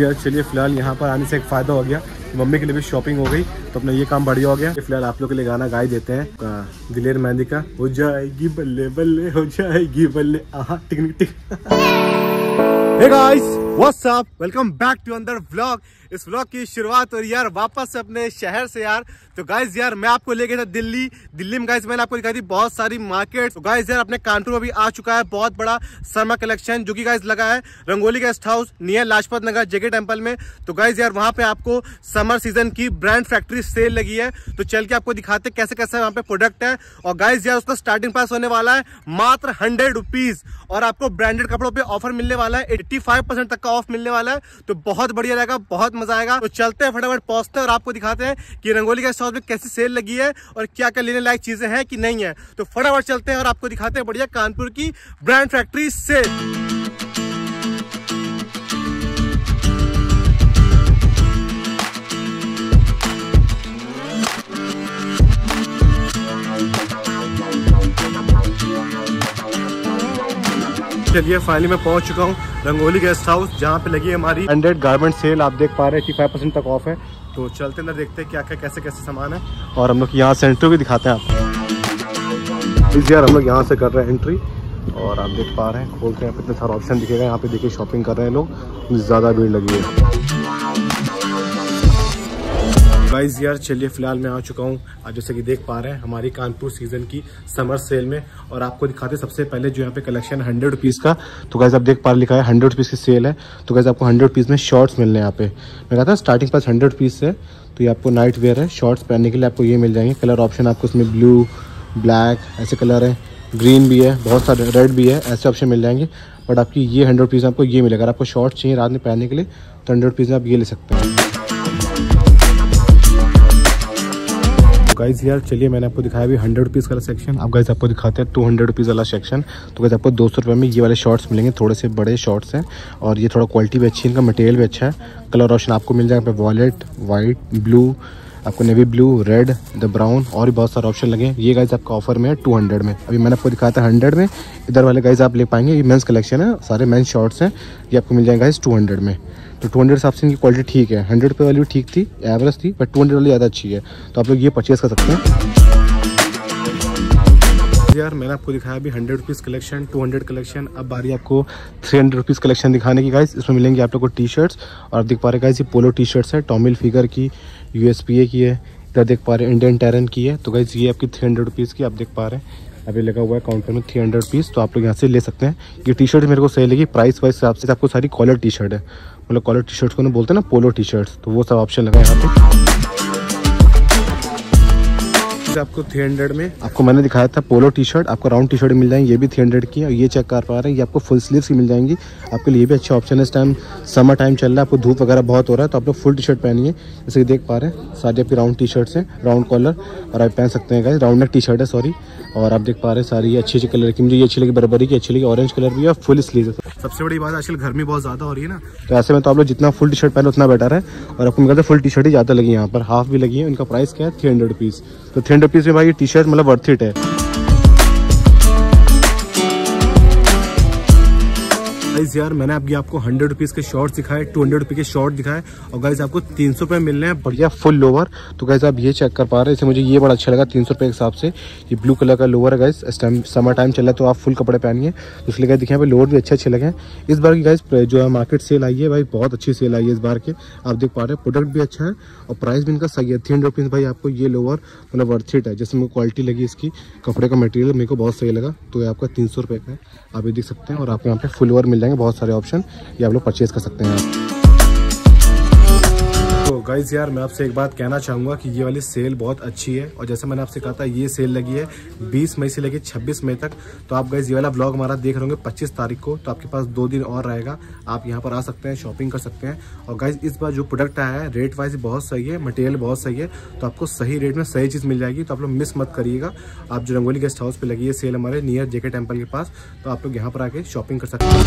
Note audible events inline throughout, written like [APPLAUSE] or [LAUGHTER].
यार चलिए, फ़िलहाल यहाँ पर आने से एक फ़ायदा हो गया। मम्मी के लिए भी शॉपिंग हो गई तो अपना ये काम बढ़िया हो गया। फ़िलहाल आप लोग के लिए गाना गाए देते हैं दिलेर मेहंदी का। हो जाएगी बल्ले बल्ले, हो जाएगी बल्ले। आहा, टिक टिक। [LAUGHS] Hey guys what's up welcome back to अंदर व्लॉग इस व्लॉग की शुरुआत है यार, वापस अपने शहर से यार। तो गाइज़ यार, मैं आपको लेके था दिल्ली। दिल्ली में गाइज़ मैंने आपको दिखाई थी बहुत सारी मार्केट तो गाइज़ यार, अपने कानपुर में भी आ चुका है बहुत बड़ा सरमा कलेक्शन जो कि गाइज़ लगा है Rangoli guest house near Lajpat Nagar JK temple में। तो गाइज़ यार, वहाँ पे आपको समर सीज़न की ब्रांड फैक्ट्री सेल लगी है। तो चल के आपको दिखाते कैसे कैसे वहाँ पे प्रोडक्ट है। और गाइज़ यार, उसका स्टार्टिंग प्राइस होने वाला है मात्र हंड्रेड और आपको ब्रांडेड कपड़ों पे ऑफ़र मिलने वाला है एट्टी तक का ऑफ़ मिलने वाला है तो बहुत बढ़िया रहेगा, बहुत मज़ा आएगा। तो चलते हैं फटाफट पहुँचते हैं और आपको दिखाते हैं कि रंगोली का स्टॉल में कैसी सेल लगी है और क्या क्या लेने लायक चीज़ें हैं कि नहीं है। तो फटाफट चलते हैं और आपको दिखाते हैं बढ़िया कानपुर की ब्रांड फैक्ट्री सेल चलिए फाइनली मैं पहुँच चुका हूँ रंगोली गेस्ट हाउस जहाँ पे लगी है हमारी हंड्रेड गारमेंट सेल आप देख पा रहे हैं फाइव परसेंट तक ऑफ़ है। तो चलते अंदर देखते हैं क्या क्या कैसे कैसे सामान है। और हम लोग यहाँ से एंट्री भी दिखाते हैं आपको यार हम लोग यहाँ से कर रहे हैं एंट्री और आप देख पा रहे हैं, खोलते हैं इतने सारे ऑप्शन दिखेगा। यहाँ पे देखिए शॉपिंग कर रहे हैं लोग। ज़्यादा भीड़ लगी है। गाइज़ यार चलिए फ़िलहाल मैं आ चुका हूँ आज जैसे कि देख पा रहे हैं हमारी कानपुर सीज़न की समर सेल में और आपको दिखाते सबसे पहले जो यहाँ पे कलेक्शन है हंड्रेड रुपीज़ का तो गाइज़ आप देख पा रहे लिखा है हंड्रेड रुपीज़ की सेल है तो गाइज़ आपको हंड्रेड रुपीज़ में शॉर्ट्स मिलने यहाँ पे मैं कहता स्टार्टिंग पास हंड्रेड रुपीज़ है तो ये आपको नाइट वेयर है शॉर्ट्स पहनने के लिए आपको ये मिल जाएँगे कलर ऑप्शन आपको उसमें ब्लू ब्लैक ऐसे कलर है ग्रीन भी है बहुत सारे रेड भी है ऐसे ऑप्शन मिल जाएँगे बट आपकी ये हंड्रेड रुपीज़ आपको ये मिलेगा अगर आपको शॉर्ट्स चाहिए रात में पहनने के लिए तो हंड्रेड रुपीज़ में आप ये ले सकते हैं गाइज़ यार, चलिए, मैंने आपको दिखाया भी हंड्रेड रुपीज़ वाला सेक्शन अब गाइज़ आपको दिखाते हैं टू हंड्रेड रुपीज़ वाला सेक्शन तो गाइज़ आपको दो सौ में ये वाले शॉर्ट्स मिलेंगे, थोड़े से बड़े शॉर्ट्स हैं, और ये थोड़ा क्वालिटी भी अच्छी है, इनका मटेरियल भी अच्छा है। कलर ऑप्शन आपको मिल जाएगा वॉलेट वाइट ब्लू आपको navy blue red the brown और भी बहुत सारे ऑप्शन लगे ये गाइज़ आपका ऑफ़र में है टू हंड्रेड में। अभी मैंने आपको दिखाया था हंड्रेड में, इधर वाले गाइज़ आप ले पाएँगे, ये मेंस कलेक्शन है, सारे मेंस शॉर्ट्स हैं, ये आपको मिल जाएगा गाइज़ टू हंड्रेड में। तो टू हंड्रेड हिसाब से इनकी क्वालिटी ठीक है। हंड्रेड पे वाली ठीक थी एवरेज थी बट टू हंड्रेड वाली ज़्यादा अच्छी है। तो आप लोग ये परचेज कर सकते हैं। यार, मैंने आपको दिखाया अभी hundred rupees collection two hundred collection अब बारी आपको थ्री हंड्रेड रुपीज़ कलेक्शन दिखाने की गाइस इसमें मिलेंगे आप लोग को टी शर्ट्स और आप देख पा रहे गाइस ये पोलो टी शर्ट्स है। टॉमिल फिगर की यू की है। इधर देख पा रहे हैं इंडियन टेरन की है। तो गाइस ये आपकी थ्री हंड्रेड रुपीज़ की आप देख पा रहे हैं। अभी लगा हुआ है काउंटर में थ्री हंड्रेड रुपीज़ तो आप लोग यहाँ से ले सकते हैं। ये टी शर्ट मेरे को सही लगी। प्राइस वाइज हिसाब से आपको सारी कॉलर टी शर्ट है। मतलब कॉलर टी शर्ट्स को ना बोलते हैं ना पोलो टी शर्ट्स तो वो सब ऑप्शन लगा यहाँ पे। आपको 300 में। आपको मैंने दिखाया था पोलो टी शर्ट आपको राउंड टी शर्ट मिल जाएँगे ये भी 300 की और ये चेक कर पा रहे हैं ये आपको फुल स्लीव्स की मिल जाएँगी। आपके लिए भी अच्छा ऑप्शन है इस टाइम समर टाइम चल रहा है आपको धूप वगैरह बहुत हो रहा है तो आप लोग फुल टी शर्ट पहनिए। जैसे कि देख पा रहे हैं सारी आपकी राउंड टी शर्ट्स हैं राउंड कॉलर और आप पहन सकते हैं राउंड नेक टी शर्ट है सॉरी और आप देख पा रहे हैं सारी अच्छी अच्छी कलर की मुझे ये अच्छी लगी बरबरी की अच्छी लगी ऑरेंज कलर भी है फुल स्लीव सबसे बड़ी बात आजकल गर्मी बहुत ज़्यादा हो रही है ना। तो ऐसे में तो आप लोग जितना फुल टी शर्ट पहने उतना बेटर है। और आपको मिलता है फुल टी शर्ट ही ज़्यादा लगी यहाँ पर हाफ़ भी लगी है उनका प्राइस क्या है? थ्री हंड्रेड रुपीज़ तो थ्री हंड्रेड रुपीज़ में भाई टी शर्ट मतलब वर्थ इट है। गाइज़ यार, मैंने अभी आपको हंड्रेड रुपीज़ के शॉर्ट्स दिखाए टू हंड्रेड रुपीज़ के शॉर्ट दिखाए और गाइज़ आपको तीन सौ रुपये मिल रहे हैं। बढ़िया फुल लोवर तो गाइज़ आप ये चेक कर पा रहे हैं। इसे मुझे ये बड़ा अच्छा लगा, तीन सौ रुपये के हिसाब से। ये ब्लू कलर का लोअर है गाइज़ इस टाइम समर टाइम चल तो आप फुल कपड़े पहनिए। तो इसलिए गाइज़ दिखे लोअर भी अच्छे अच्छे लगे इस बार की गाइज़ जो है मार्केट सेल आई है, भाई, बहुत अच्छी सेल आई है इस बार के। आप देख पा रहे हैं प्रोडक्ट भी अच्छा है और प्राइस भी इनका सही है। थ्री हंड्रेड भाई, आपको ये लोअर मतलब वर्थिट है। जैसे मेरे क्वालिटी लगी इसकी, कपड़े का मटेरियल मेरे को बहुत सही लगा। तो ये आपका तीन सौ रुपये का है। आप ये देख सकते हैं और आपको यहाँ पे फुल ओवर मिल जाएँगे। बहुत सारे ऑप्शन ये आप लोग परचेज कर सकते हैं गाइज़ यार, मैं आपसे एक बात कहना चाहूँगा कि ये वाली सेल बहुत अच्छी है। और जैसे मैंने आपसे कहा था, ये सेल लगी है 20 मई से लेके 26 मई तक। तो आप गाइज़ ये वाला ब्लॉग हमारा देख रहे होंगे 25 तारीख को। तो आपके पास दो दिन और रहेगा। आप यहाँ पर आ सकते हैं शॉपिंग कर सकते हैं। और गाइज़ इस बार जो प्रोडक्ट आया है रेट वाइज बहुत सही है मटेरियल बहुत सही है। तो आपको सही रेट में सही चीज़ मिल जाएगी। तो आप लोग मिस मत करिएगा। आप जो रंगोली गेस्ट हाउस पर लगी है सेल हमारे नियर जेके टेंपल के पास तो आप लोग यहाँ पर आके शॉपिंग कर सकते हैं।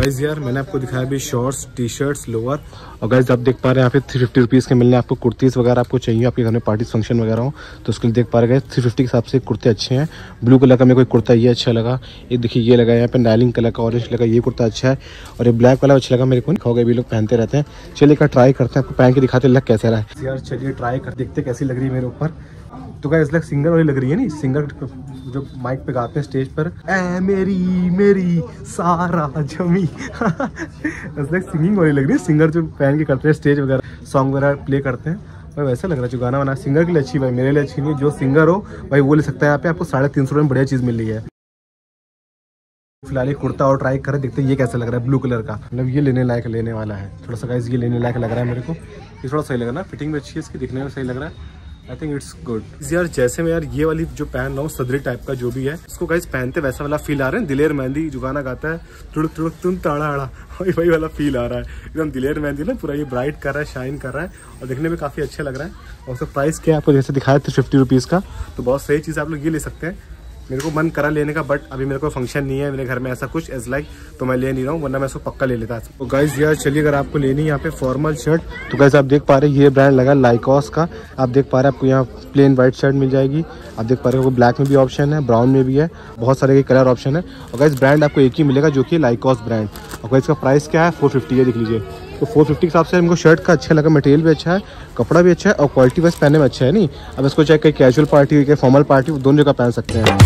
गाइज़ यार, मैंने आपको दिखाया अभी शॉर्ट्स टी शर्ट्स लोअर। और गाइज़ आप देख पा रहे हैं, यहाँ पे थ्री फिफ्टी रुपीज़ के मिलने आपको कुर्तीज़ वगैरह आपको चाहिए, आपके घर में पार्टी फ़ंक्शन वगैरह हो तो उसके लिए देख पा रहे हैं थ्री फिफ्टी के हिसाब से कुर्ते अच्छे हैं। ब्लू कलर का मेरे को कुर्ता ये अच्छा लगा, ये देखिए, ये लगा यहाँ पे नाइलिंग कलर का ऑरेंज कलर का ये कुर्ता अच्छा है। और ये ब्लैक वाला अच्छा लगा मेरे को खाओगे भी लोग पहनते रहते हैं। चलिए का ट्राई करते हैं, आपको पहन के दिखाते लग कैसे रहा है। यार, चलिए ट्राई कर, देखते कैसी लग रही है मेरे ऊपर। तो क्या इसलिए सिंगर वाली लग रही है नहीं? सिंगर जो माइक पे गाते हैं स्टेज पर ए मेरी मेरी, सारा जमी। [LAUGHS] इसलिए सिंगिंग वाली लग रही है। सिंगर जो पहन के करते हैं स्टेज वगैरह सॉन्ग वगैरह प्ले करते हैं। भाई, वैसा लग रहा है जो गाना वाना सिंगर के लिए अच्छी भाई, मेरे लिए अच्छी नहीं जो सिंगर हो, भाई, वो ले सकता है यहाँ पे। आपको साढ़े तीन सौ रुपये में बढ़िया चीज़ मिल रही है। फ़िलहाल ये कुर्ता और ट्राई कर देखते हैं ये कैसा लग रहा है। ब्लू कलर का। मतलब ये लेने लायक, लेने वाला है। थोड़ा सा ये लेने लायक लग रहा है मेरे को। ये थोड़ा सही लग रहा है फिटिंग भी अच्छी है इसकी। दिखने में सही लग रहा है। आई थिंक इट्स गुड यार, जैसे मैं यार ये वाली जो पहन रहा हूँ, सदरी टाइप का जो भी है, इसको कहीं पहनते वैसा वाला फील आ रहा है। दिलेर मेहंदी जो गाना गाता है, तुड़क तुड़क तुम ताड़ा आड़ा, वही वही वाला फील आ रहा है। एकदम दिलेर मेहंदी ना, पूरा ये ब्राइट कर रहा है शाइन कर रहा है, और देखने में काफ़ी अच्छा लग रहा है। और उसका प्राइस क्या है आपको जैसे दिखाया था फिफ्टी रुपीज़ का तो बहुत सही चीज़ आप लोग ये ले सकते हैं। मेरे को मन करा लेने का बट अभी मेरे को फ़ंक्शन नहीं है, मेरे घर में ऐसा कुछ एज लाइक तो मैं ले नहीं रहा हूँ, वरना मैं इसको पक्का ले लेता। तो गाइज़ यार, चलिए, अगर आपको लेनी है यहाँ पे फॉर्मल शर्ट तो गाइज़ आप देख पा रहे ये ब्रांड लगा लाइकॉस का। आप देख पा रहे आपको यहाँ प्लेन व्हाइट शर्ट मिल जाएगी। आप देख पा रहे हो ब्लैक में भी ऑप्शन है ब्राउन में भी है, बहुत सारे के कलर ऑप्शन है। और गाइज़ ब्रांड आपको एक ही मिलेगा, जो कि लाइकॉस ब्रांड और गाइज़ का प्राइस क्या है? फोर फिफ्टी है, देख लीजिए। तो फोर फिफ्टी के हिसाब से हमको शर्ट का अच्छा लगा मटेरियल भी अच्छा है, कपड़ा भी अच्छा है और क्वालिटी वाइज पहनने में अच्छा है, नहीं? अब इसको चाहे कहीं कैजुअल पार्टी हो फॉर्मल पार्टी दोनों जगह पहन सकते हैं।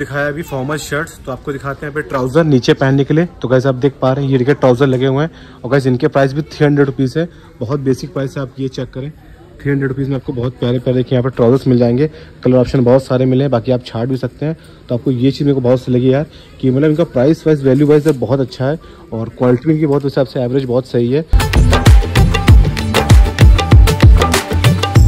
दिखाया अभी फॉर्मल शर्ट्स तो आपको दिखाते हैं ट्राउज़र नीचे पहनने के लिए। तो गैस आप देख पा रहे हैं, ये ट्राउज़र लगे हुए हैं। और गैस इनके प्राइस भी थ्री हंड्रेड रुपीज़ है। बहुत बेसिक प्राइस है, आप ये चेक करें। थ्री हंड्रेड रुपीज़ में आपको बहुत प्यारे प्यारे देखिए यहाँ पर ट्राउजर्स मिल जाएँगे। कलर ऑप्शन बहुत सारे मिले हैं, बाकी आप छाट भी सकते हैं। तो आपको ये चीज़ मेरे को बहुत सही लगी यार, कि मतलब इनका प्राइस वाइज वैल्यू वाइज बहुत अच्छा है और क्वालिटी भी बहुत हिसाब से एवरेज बहुत सही है।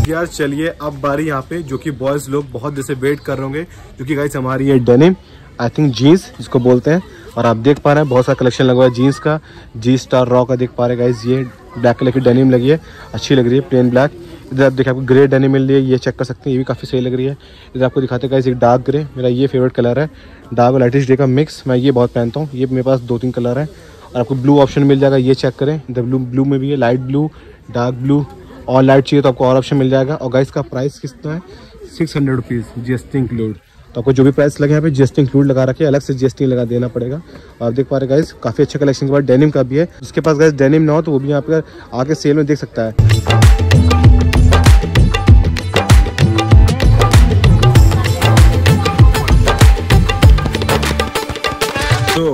यार चलिए अब बारी यहाँ पे, जो कि बॉयज़ लोग बहुत जैसे वेट कर रहे होंगे क्योंकि गाइस हमारी ये डेनिम आई थिंक जीन्स जिसको बोलते हैं, और आप देख पा रहे हैं बहुत सारा कलेक्शन लगा हुआ है जीन्स का जी स्टार रॉ का देख पा रहे हैं गाइस ये ब्लैक कलर की डेनिम लगी है, अच्छी लग रही है प्लेन ब्लैक इधर आप देखिए, आपको ग्रे डेनिम मिल रही है, ये चेक कर सकते हैं, ये भी काफ़ी सही लग रही है। इधर आपको दिखाते हैं एक डार्क ग्रे मेरा ये फेवरेट कलर है। डार्क और लाइटिश का मिक्स मैं ये बहुत पहनता हूँ। ये मेरे पास दो तीन कलर है। और आपको ब्लू ऑप्शन मिल जाएगा, ये चेक करें। इधर ब्लू ब्लू में भी है लाइट ब्लू डार्क ब्लू और लाइट चाहिए तो आपको और ऑप्शन मिल जाएगा। और गाइस का प्राइस कितना है? Six hundred rupees G S T include तो आपको जो भी प्राइस लगे यहाँ पे जी एस टी इंक्लूड लगा रखे अलग से जी एस टी लगा देना पड़ेगा। और आप देख पा रहे गाइस काफ़ी अच्छा कलेक्शन के बाद डेनिम का भी है। उसके पास गाइस डेनिम ना हो तो वो भी यहाँ पर आके सेल में देख सकता है।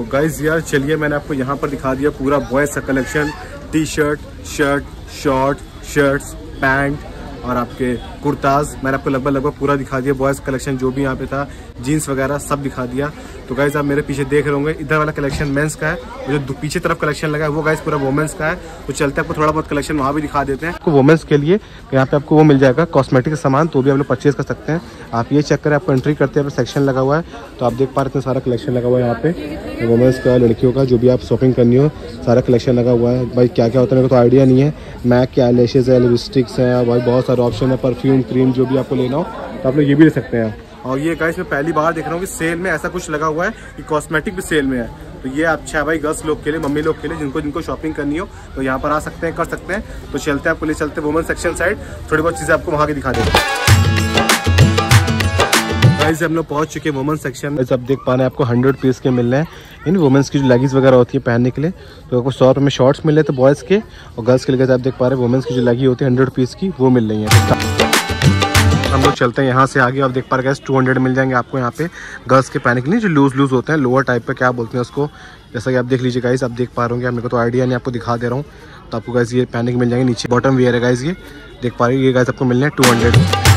गाइज़ यार चलिए मैंने आपको यहाँ पर दिखा दिया पूरा बॉयज़ का collection T shirt shirt short shirts pant और आपके कुर्ताज, मैंने आपको लगभग लगभग पूरा दिखा दिया बॉयज़ कलेक्शन जो भी यहाँ पे था जीन्स वगैरह सब दिखा दिया। तो गाइज़ आप मेरे पीछे देख रहे होंगे, इधर वाला कलेक्शन मेंस का है जो पीछे तरफ़ कलेक्शन लगा है, वो गाइज़ पूरा वुमेंस का है। तो चलते आपको थोड़ा बहुत कलेक्शन वहाँ भी दिखा देते हैं। आपको वुमेंस के लिए यहाँ पे आपको वो मिल जाएगा कॉस्मेटिक सामान तो भी आप लोग परचेज कर सकते हैं। आप ये चेक करें, आपको एंट्री करते हैं सेक्शन लगा हुआ है तो आप देख पा रहे हैं सारा कलेक्शन लगा हुआ है यहाँ पे। वुमेंस का, लड़कियों का, जो भी आप शॉपिंग करनी हो, सारा कलेक्शन लगा हुआ है। भाई क्या क्या होता है, मेरे को तो आइडिया नहीं है। मैक के लेशेज है लिपस्टिक्स हैं भाई बहुत सारे ऑप्शन है परफ्यूम क्रीम जो भी आपको लेना हो तो आप लोग ये भी ले सकते हैं। और ये गाइस मैं पहली बार देख रहा हूँ कि सेल में ऐसा कुछ लगा हुआ है कि कॉस्मेटिक भी सेल में है। तो ये आप है भाई गर्ल्स लोग के लिए, मम्मी लोग के लिए, जिनको जिनको शॉपिंग करनी हो तो यहाँ पर आ सकते हैं, कर सकते हैं। तो चलते हैं आपको ले चलते हैं वुमेन सेक्शन साइड थोड़ी बहुत चीज़ें आपको वहाँ की दिखा देते गाइस हम लोग पहुँच चुके हैं वुमेन सेक्शन अब देख पा रहे हैं, आपको हंड्रेड पीस के मिल रहे हैं। इन वुमेंस की जो लेगिंग्स वगैरह होती है पहनने के लिए तो आपको सौ रुपये में शॉर्ट्स मिल थे बॉयज़ के और गर्ल्स के लिए आप देख पा रहे हैं वुमेंस की जो लगी होती है हंड्रेड पीस की, वो मिल रही है। हम लोग चलते हैं यहाँ से आगे, आप देख पा रहे टू हंड्रेड मिल जाएँगे आपको यहाँ पे गर्ल्स के पहने के लिए, जो लूज लूज होते हैं लोअर टाइप पे क्या बोलते हैं उसको। जैसा कि आप देख लीजिए गाइस आप देख पा रहे होंगे, मेरे को तो आइडिया नहीं, आपको दिखा दे रहा हूँ। तो आपको गाइस ये पहने के मिल जाएँगे, नीचे बॉटम वेयर है गाइस ये। देख पा रहे ये गाइस आपको मिलने हैं टू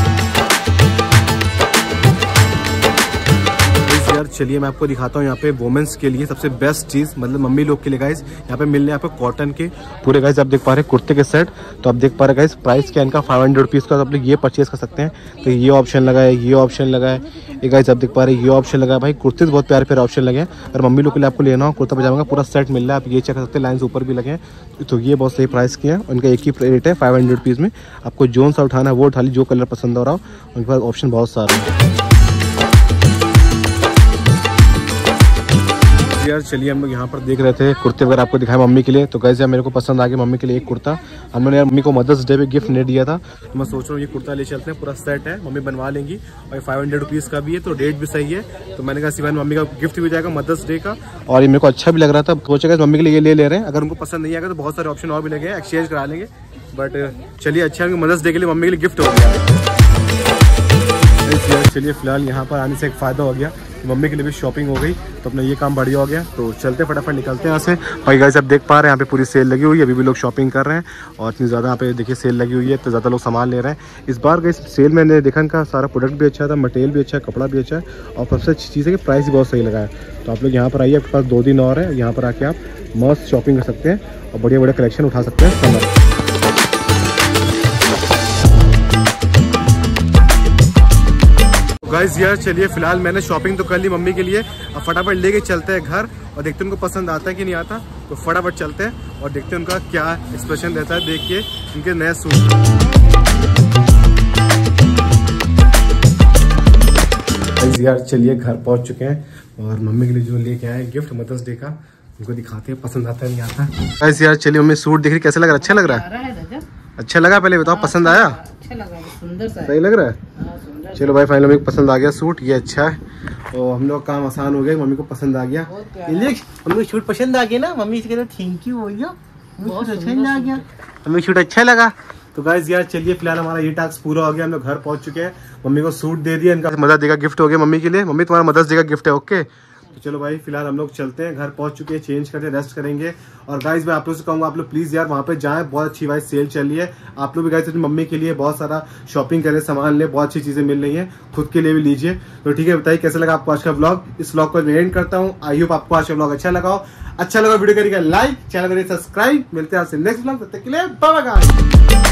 चलिए मैं आपको दिखाता हूँ यहाँ पे वुमेन्स के लिए सबसे बेस्ट चीज़ मतलब मम्मी लोग के लिए गाइस यहाँ पे मिलने पे कॉटन के। पूरे गाइस आप देख पा रहे हैं कुर्ते के सेट तो आप देख पा रहे गाइज़ प्राइस क्या इनका? फाइव हंड्रेड रुपीज़ का तो आप लोग ये परचेज कर सकते हैं। तो ये ऑप्शन लगा है ये ऑप्शन लगा है ये गाइज़ आप देख पा रहे हैं, ये ऑप्शन लगा है भाई कुर्ते बहुत प्यारे प्यारे ऑप्शन लगे हैं। और मम्मी लोग के लिए आपको लेना हो, कुर्ता पजामा का पूरा सेट मिल रहा है, आप ये चेक कर सकते हैं लाइन ऊपर भी लगे हैं। तो ये बहुत सही प्राइस के हैं। उनका एक ही रेट है फाइव हंड्रेड में। आपको जोन सा उठाना है, वो उठा ली जो कलर पसंद हो रहा हो, उनके पास ऑप्शन बहुत सारे हैं। यार, चलिए हम लोग यहाँ पर देख रहे थे कुर्ते वगैरह आपको दिखाए मम्मी के लिए। तो कैसे मेरे को पसंद आ गया मम्मी के लिए एक कुर्ता। हमने यार मम्मी को मदर्स डे पे गिफ्ट नहीं दिया था। तो मैं सोच रहा हूँ ये कुर्ता ले चलते हैं, पूरा सेट है, मम्मी बनवा लेंगी। और फाइव हंड्रेड रुपीज़ का भी है तो रेट भी सही है। तो मैंने कहा, सिवान, मम्मी का गिफ्ट भी जाएगा मदर्स डे का। और ये मेरे को अच्छा भी लग रहा था। सोचेगा मम्मी के लिए ले ले रहे हैं। अगर उनको पसंद नहीं आएगा तो बहुत सारे ऑप्शन और भी लगे एक्सचेंज करा लेंगे। बट चलिए अच्छा मदर्स डे के लिए मम्मी के लिए गिफ्ट हो गया। चलिए, फ़िलहाल यहाँ पर आने से एक फ़ायदा हो गया। मम्मी के लिए भी शॉपिंग हो गई तो अपना ये काम बढ़िया हो गया। तो चलते फटाफट निकलते हैं यहाँ से। भाई गाइस आप देख पा रहे हैं, यहाँ पे पूरी सेल लगी हुई है। अभी भी लोग शॉपिंग कर रहे हैं और इतनी ज़्यादा यहाँ पे देखिए सेल लगी हुई है तो ज़्यादा लोग सामान ले रहे हैं। इस बार गई सेल मैंने देखा का सारा प्रोडक्ट भी अच्छा था मटेरियल भी अच्छा है, कपड़ा भी अच्छा है और सबसे अच्छी चीज़ है कि प्राइस बहुत सही लगा है। तो आप लोग यहाँ पर आइए, आपके पास दो दिन और है, यहाँ पर आके आप मस्त शॉपिंग कर सकते हैं और बढ़िया बढ़िया कलेक्शन उठा सकते हैं। गाइस यार चलिए फ़िलहाल मैंने शॉपिंग तो कर ली मम्मी के लिए। अब फटाफट लेके चलते हैं घर और देखते हैं उनको पसंद आता है कि नहीं आता। तो फटाफट चलते हैं और देखते हैं उनका क्या एक्सप्रेशन रहता है। देख के उनके नए सूट यार चलिए घर पहुँच चुके हैं और मम्मी के लिए जो लेके आए गिफ्ट मदर्स डे का उनको दिखाते हैं पसंद आता है नहीं आता। ऐसे यार चलिए मम्मी सूट देख रही कैसे लग रहा है? अच्छा लग रहा है? अच्छा लगा पहले बताओ पसंद आया? अच्छा लगा सुंदर सही लग रहा हाँ, चलो भाई फाइनल मम्मी को पसंद आ गया सूट ये अच्छा है। तो हम लोग काम आसान हो गया मम्मी को पसंद आ गया। मम्मी सूट पसंद आ गया ना? मम्मी इसके लिए थैंक यू बोलियो अच्छा आ गया। मम्मी सूट अच्छा लगा। तो गाइज़ यार चलिए फ़िलहाल हमारा ये टास्क पूरा हो गया। हम लोग घर पहुँच चुके हैं। मम्मी को सूट दे दिया इनका मदर देगा गिफ्ट हो गया मम्मी के लिए। मम्मी तुम्हारा मदर्स देगा गिफ्ट है ओके तो चलो भाई, फ़िलहाल हम लोग चलते हैं। घर पहुँच चुके हैं चेंज करते रेस्ट करेंगे। और गाइज़ मैं आप लोग से कहूँगा, आप लोग प्लीज़ यार वहाँ पे जाएँ। बहुत अच्छी भाई सेल चल रही है। आप लोग भी गाइज़ अपनी मम्मी के लिए बहुत सारा शॉपिंग करें सामान ले, बहुत अच्छी चीज़ें मिल रही है। खुद के लिए भी लीजिए। तो ठीक है, बताइए कैसे लगा आपको आज का ब्लॉग इस ब्लॉग को मैं एंड करता हूँ। आई होप आपको आज का ब्लॉग अच्छा लगाओ अच्छा लगा वीडियो करिएगा लाइक चैनल करिए सब्सक्राइब मिलते हैं आपसे नेक्स्ट ब्लॉग तक के लिए बाय